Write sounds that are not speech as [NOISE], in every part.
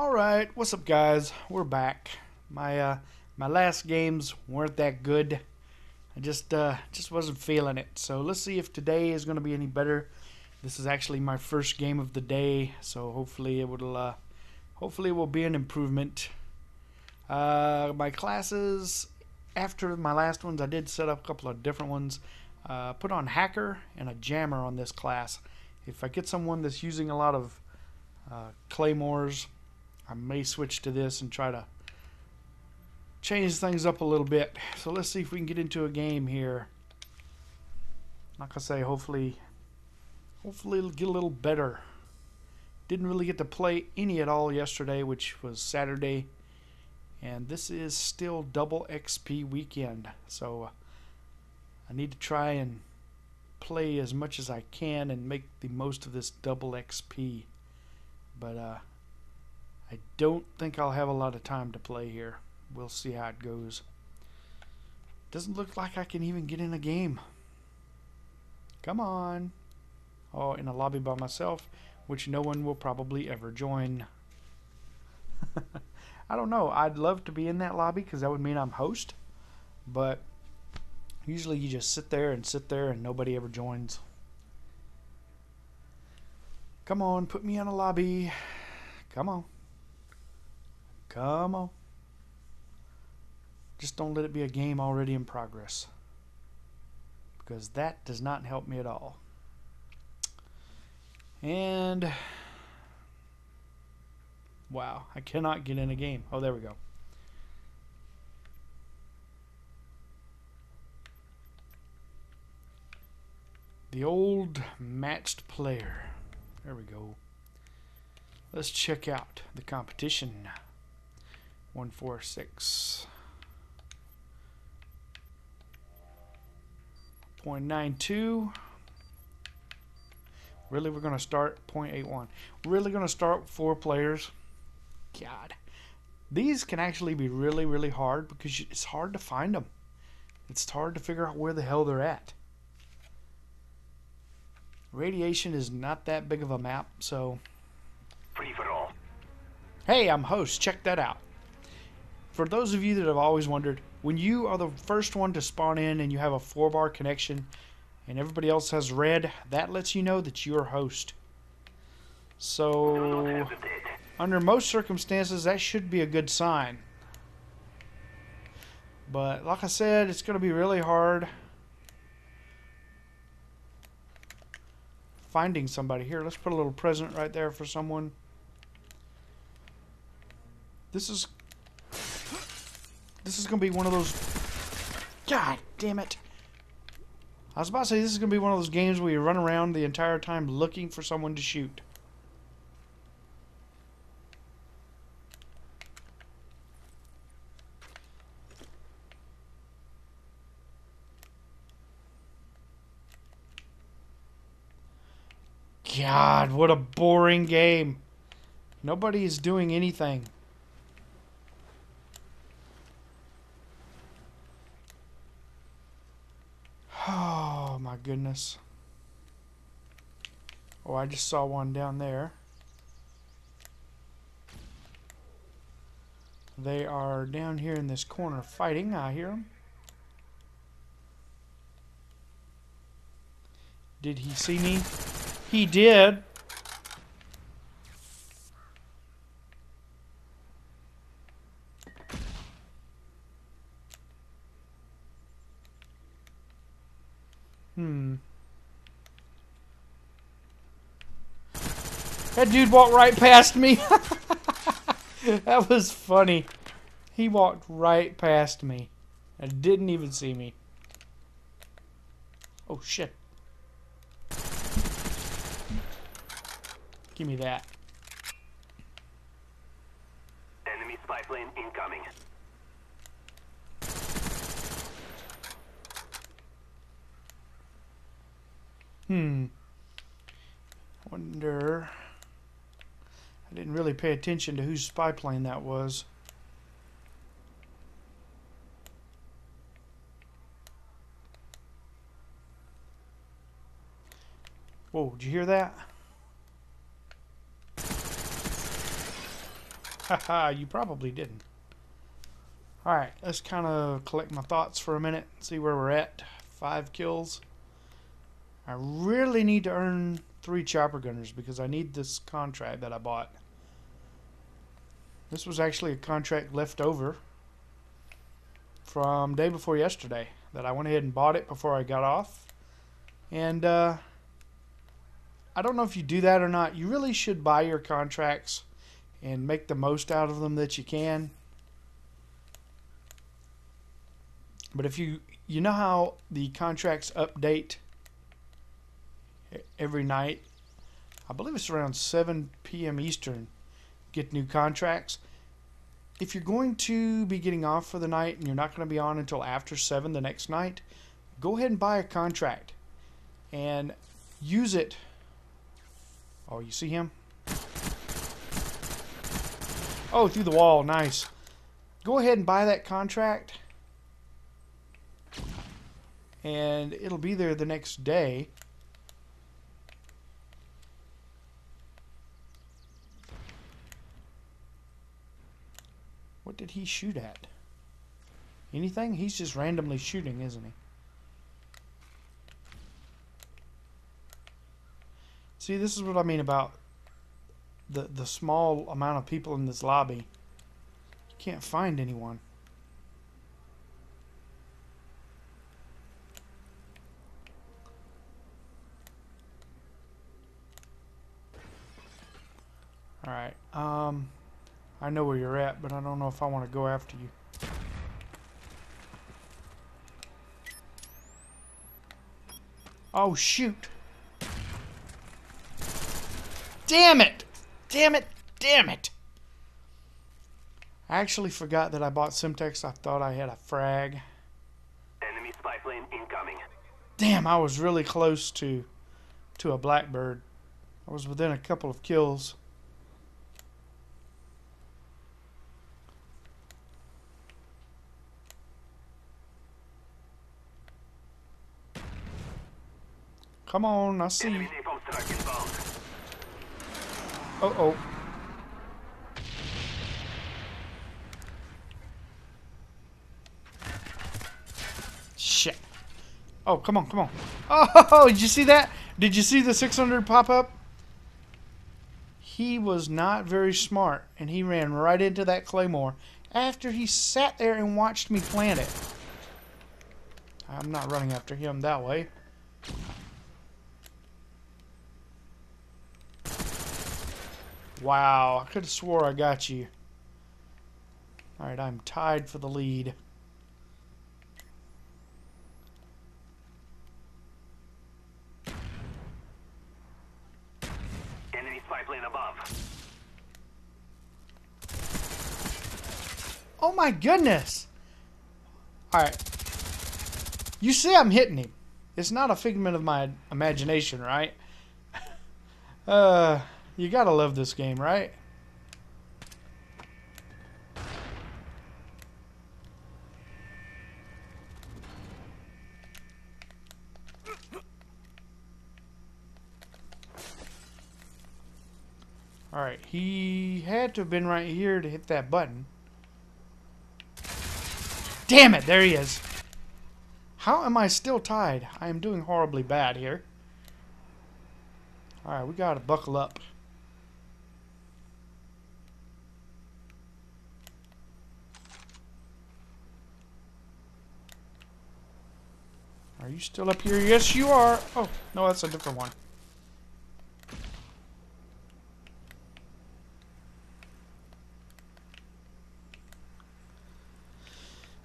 All right, what's up, guys? We're back. My uh, my last games weren't that good. I just uh, just wasn't feeling it. So let's see if today is going to be any better. This is actually my first game of the day, so hopefully it will uh, hopefully it will be an improvement. Uh, my classes after my last ones, I did set up a couple of different ones. Uh, put on hacker and a jammer on this class. If I get someone that's using a lot of uh, claymores, I may switch to this and try to change things up a little bit. So let's see if we can get into a game here. Like I say, hopefully, hopefully it'll get a little better. Didn't really get to play any at all yesterday, which was Saturday. And this is still double XP weekend. So uh, I need to try and play as much as I can and make the most of this double XP. But uh, I don't think I'll have a lot of time to play here. We'll see how it goes. Doesn't look like I can even get in a game. Come on. Oh, in a lobby by myself, which no one will probably ever join. [LAUGHS] I don't know. I'd love to be in that lobby because that would mean I'm host. But usually you just sit there and sit there and nobody ever joins. Come on, put me in a lobby. Come on. Come on. Just don't let it be a game already in progress. Because that does not help me at all. And Wow, I cannot get in a game. Oh, there we go. The old matched player. There we go. Let's check out the competition. 146. 0.92. Really, we're going to start 0.81. Really going to start four players. God. These can actually be really, really hard because it's hard to find them. It's hard to figure out where the hell they're at. Radiation is not that big of a map, so... Free for all. Hey, I'm host. Check that out. For those of you that have always wondered, when you are the first one to spawn in and you have a four-bar connection and everybody else has red, that lets you know that you're host. So under most circumstances, that should be a good sign. But like I said, it's going to be really hard finding somebody. Here, let's put a little present right there for someone. This is this is going to be one of those God damn it. I was about to say this is going to be one of those games where you run around the entire time looking for someone to shoot. God, what a boring game. Nobody is doing anything. Oh, my goodness. Oh, I just saw one down there. They are down here in this corner fighting. I hear them. Did he see me? He did. Hmm. That dude walked right past me. [LAUGHS] that was funny. He walked right past me. and didn't even see me. Oh shit. Give me that. Enemy spy plane incoming. Hmm. Wonder. I didn't really pay attention to whose spy plane that was. Whoa, did you hear that? Haha, you probably didn't. Alright, let's kind of collect my thoughts for a minute, and see where we're at. Five kills. I really need to earn three chopper gunners because I need this contract that I bought. This was actually a contract left over from day before yesterday that I went ahead and bought it before I got off. And uh, I don't know if you do that or not. You really should buy your contracts and make the most out of them that you can. But if you you know how the contracts update every night, I believe it's around 7 p.m. Eastern, get new contracts. If you're going to be getting off for the night and you're not going to be on until after 7 the next night, go ahead and buy a contract and use it. Oh, you see him? Oh, through the wall. Nice. Go ahead and buy that contract. And it'll be there the next day. Did he shoot at? Anything? He's just randomly shooting, isn't he? See, this is what I mean about the the small amount of people in this lobby. You can't find anyone. Alright, um, I know where you're at, but I don't know if I want to go after you. Oh, shoot. Damn it! Damn it! Damn it! I actually forgot that I bought Semtex. I thought I had a frag. Enemy spy plane incoming. Damn, I was really close to to a blackbird. I was within a couple of kills. Come on, I see you. Enemy napalm strike inbound. Uh oh. Shit. Oh, come on, come on. Oh, [LAUGHS] did you see that? Did you see the 600 pop up? He was not very smart, and he ran right into that claymore after he sat there and watched me plant it. I'm not running after him that way. Wow, I could have swore I got you. Alright, I'm tied for the lead. Enemy spy plane above. Oh my goodness! Alright. You see I'm hitting him. It's not a figment of my imagination, right? [LAUGHS] uh, you gotta love this game, right? Alright, he had to have been right here to hit that button. Damn it, there he is. How am I still tied? I am doing horribly bad here. Alright, we gotta buckle up. Are you still up here? Yes, you are. Oh, no, that's a different one.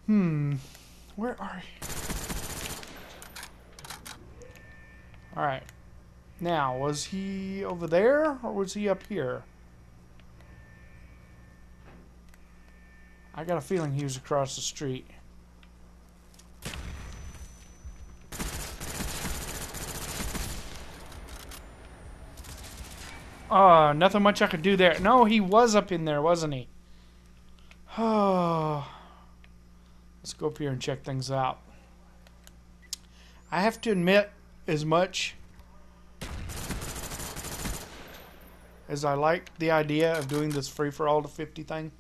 Hmm. Where are you? Alright. Now, was he over there or was he up here? I got a feeling he was across the street. Oh, nothing much I could do there. No, he was up in there, wasn't he? Oh. Let's go up here and check things out. I have to admit, as much as I like the idea of doing this free for all to 50 thing.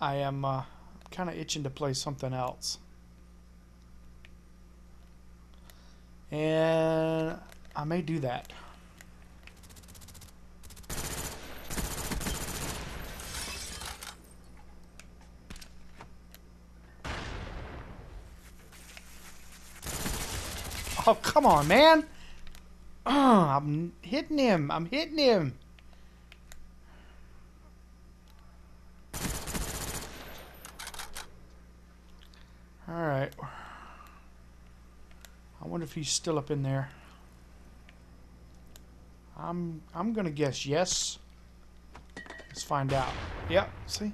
I am uh, kind of itching to play something else. And I may do that. Oh, come on, man. I'm hitting him. I'm hitting him. Alright. I wonder if he's still up in there. I'm I'm gonna guess yes. Let's find out. Yep, see?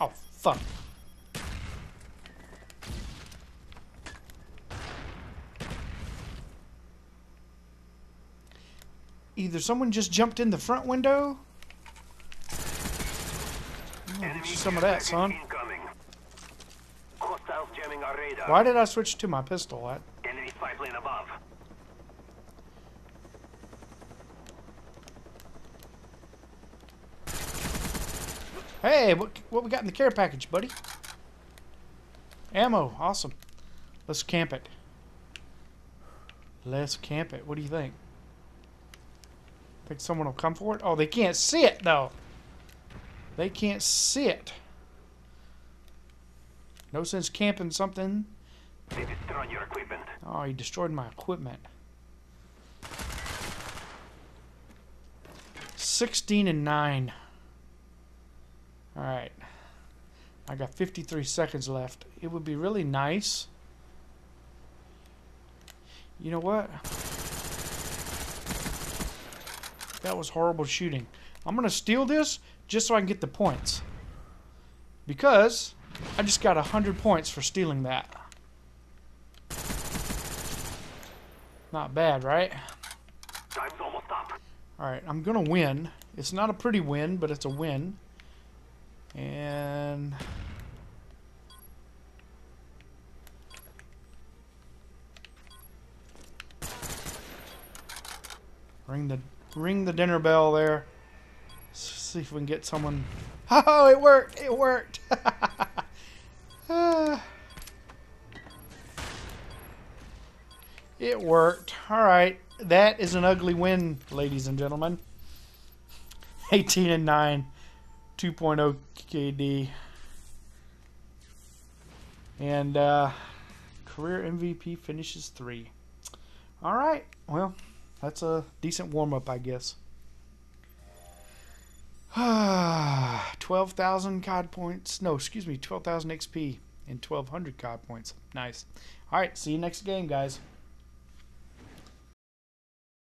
Oh fuck. Either someone just jumped in the front window. Oh, Enemy some of that, son. Incoming. Hostiles jamming our radar. Why did I switch to my pistol? I, Enemy spy plane above. Hey, what, what we got in the care package, buddy? Ammo, awesome. Let's camp it. Let's camp it. What do you think? Think someone will come for it? Oh, they can't see it, though. They can't see it. No sense camping something. They destroyed your equipment. Oh, he destroyed my equipment. 16 and 9. Alright. I got 53 seconds left. It would be really nice. You know what? That was horrible shooting. I'm going to steal this just so I can get the points. Because I just got 100 points for stealing that. Not bad, right? Time's almost up. Alright, I'm gonna win. It's not a pretty win, but it's a win. And ring the ring the dinner bell there. S- See if we can get someone. [LAUGHS] Oh, it worked! It worked! [LAUGHS] It worked. All right. That is an ugly win, ladies and gentlemen. [LAUGHS] 18 and 9, 2.0 KD. And uh, career MVP finishes 3. All right. Well, that's a decent warm up, I guess. [SIGHS] 12,000 COD points. No, excuse me, 12,000 XP and 1,200 COD points. Nice. All right. See you next game, guys.